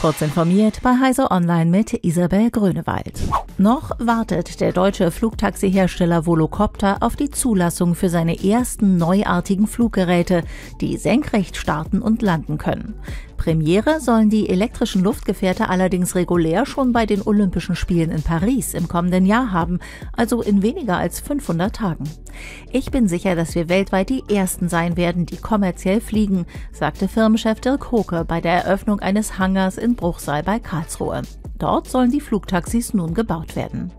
Kurz informiert bei Heise Online mit Isabel Grönewald. Noch wartet der deutsche Flugtaxihersteller Volocopter auf die Zulassung für seine ersten neuartigen Fluggeräte, die senkrecht starten und landen können. Premiere sollen die elektrischen Luftgefährte allerdings regulär schon bei den Olympischen Spielen in Paris im kommenden Jahr haben, also in weniger als 500 Tagen. Ich bin sicher, dass wir weltweit die Ersten sein werden, die kommerziell fliegen, sagte Firmenchef Dirk Hoke bei der Eröffnung eines Hangars in Bruchsal bei Karlsruhe. Dort sollen die Flugtaxis nun gebaut werden.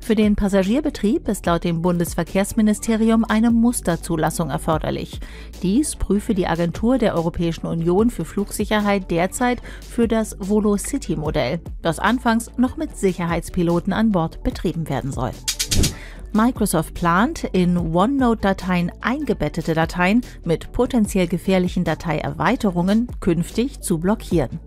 Für den Passagierbetrieb ist laut dem Bundesverkehrsministerium eine Musterzulassung erforderlich. Dies prüfe die Agentur der Europäischen Union für Flugsicherheit derzeit für das Volocity-Modell, das anfangs noch mit Sicherheitspiloten an Bord betrieben werden soll. Microsoft plant, in OneNote-Dateien eingebettete Dateien mit potenziell gefährlichen Dateierweiterungen künftig zu blockieren.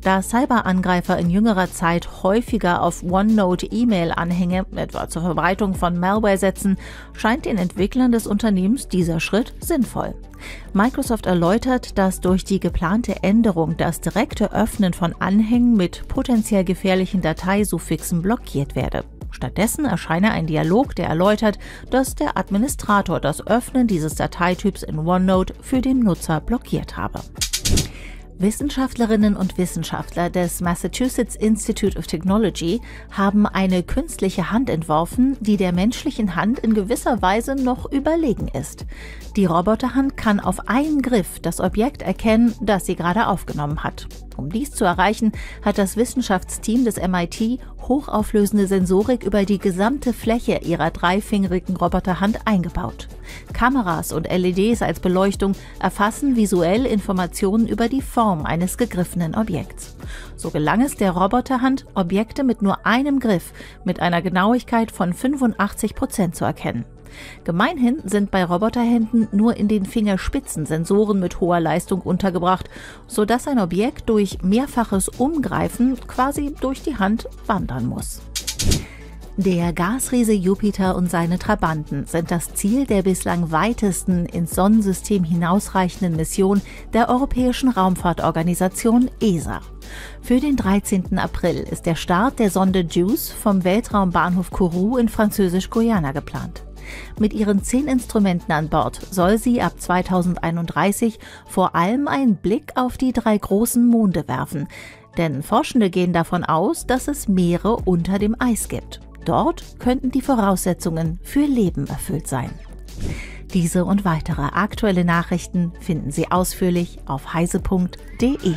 Da Cyberangreifer in jüngerer Zeit häufiger auf OneNote-E-Mail-Anhänge, etwa zur Verbreitung von Malware setzen, scheint den Entwicklern des Unternehmens dieser Schritt sinnvoll. Microsoft erläutert, dass durch die geplante Änderung das direkte Öffnen von Anhängen mit potenziell gefährlichen Dateisuffixen blockiert werde. Stattdessen erscheine ein Dialog, der erläutert, dass der Administrator das Öffnen dieses Dateityps in OneNote für den Nutzer blockiert habe. Wissenschaftlerinnen und Wissenschaftler des Massachusetts Institute of Technology haben eine künstliche Hand entworfen, die der menschlichen Hand in gewisser Weise noch überlegen ist. Die Roboterhand kann auf einen Griff das Objekt erkennen, das sie gerade aufgenommen hat. Um dies zu erreichen, hat das Wissenschaftsteam des MIT hochauflösende Sensorik über die gesamte Fläche ihrer dreifingerigen Roboterhand eingebaut. Kameras und LEDs als Beleuchtung erfassen visuell Informationen über die Form eines gegriffenen Objekts. So gelang es der Roboterhand, Objekte mit nur einem Griff mit einer Genauigkeit von 85 Prozent zu erkennen. Gemeinhin sind bei Roboterhänden nur in den Fingerspitzen Sensoren mit hoher Leistung untergebracht, sodass ein Objekt durch mehrfaches Umgreifen quasi durch die Hand wandern muss. Der Gasriese Jupiter und seine Trabanten sind das Ziel der bislang weitesten ins Sonnensystem hinausreichenden Mission der Europäischen Raumfahrtorganisation ESA. Für den 13. April ist der Start der Sonde JUICE vom Weltraumbahnhof Kourou in Französisch-Guyana geplant. Mit ihren zehn Instrumenten an Bord soll sie ab 2031 vor allem einen Blick auf die drei großen Monde werfen. Denn Forschende gehen davon aus, dass es Meere unter dem Eis gibt. Dort könnten die Voraussetzungen für Leben erfüllt sein. Diese und weitere aktuelle Nachrichten finden Sie ausführlich auf heise.de.